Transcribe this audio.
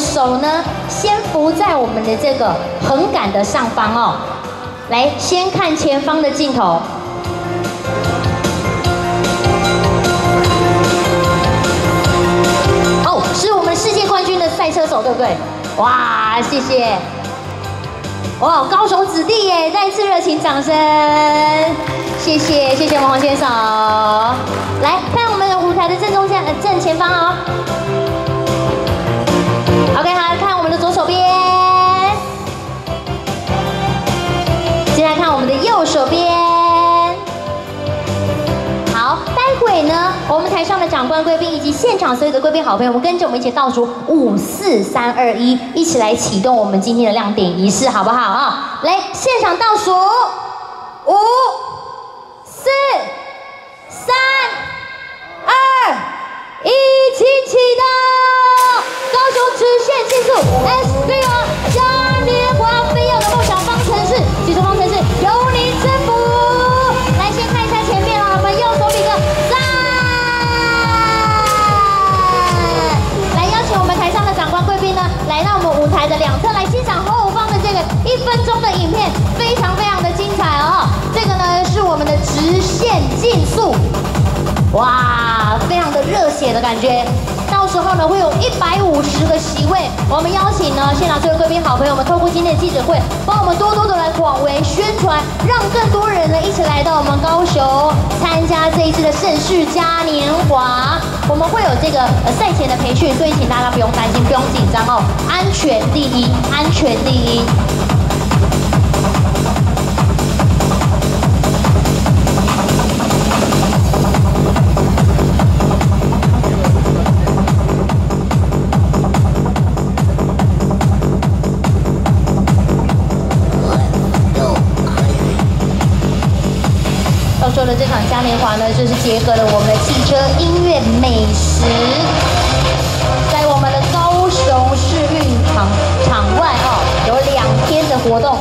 手呢，先扶在我们的这个横杆的上方哦。来，先看前方的镜头。哦，是我们世界冠军的赛车手，对不对？哇，谢谢。哇，高雄子弟耶！再次热情掌声，谢谢，谢谢王先生。来看我们的舞台的正中间，正前方哦。我们台上的长官贵宾以及现场所有的贵宾好朋友我们，跟着我们一起倒数五四三二一，一起来启动我们今天的亮点仪式，好不好啊？来，现场倒数五直线竞速。哇，非常的热血的感觉。到时候呢，会有一百五十个席位，我们邀请呢现场所有贵宾好朋友们，透过今天的记者会，帮我们多多的来广为宣传，让更多人呢一起来到我们高雄参加这一次的盛世嘉年华。我们会有这个呃赛前的培训，所以请大家不用担心，不用紧张哦，安全第一，安全第一。说的这场嘉年华呢，就是结合了我们的汽车、音乐、美食，在我们的高雄市运场场外哦，有两天的活动。